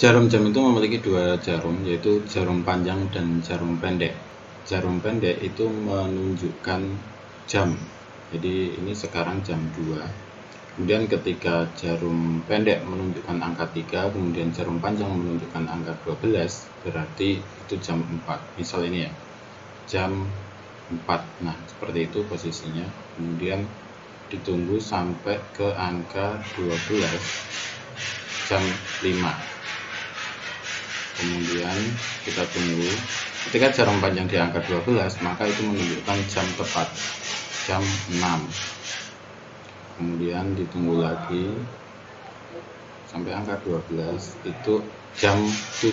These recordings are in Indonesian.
Jarum jam itu memiliki dua jarum, yaitu jarum panjang dan jarum pendek. Jarum pendek itu menunjukkan jam. Jadi ini sekarang jam 2. Kemudian ketika jarum pendek menunjukkan angka 3, kemudian jarum panjang menunjukkan angka 12, berarti itu jam 4. Misal ini ya, jam 4. Nah, seperti itu posisinya. Kemudian ditunggu sampai ke angka 12 jam 5 kemudian kita tunggu. Ketika jarum panjang di angka 12 maka itu menunjukkan jam tepat jam 6 kemudian ditunggu lagi sampai angka 12 itu jam 7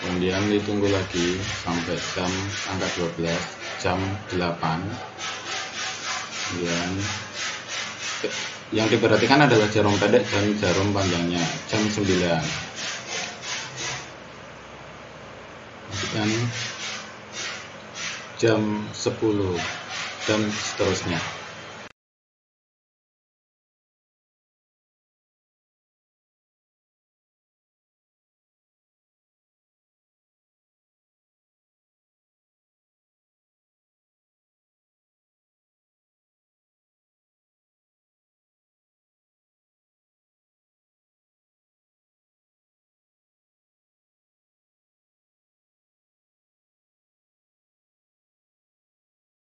kemudian ditunggu lagi sampai jam angka 12 jam 8 kemudian yang diperhatikan adalah jarum pendek dan jarum panjangnya jam 9 dan jam 10 dan seterusnya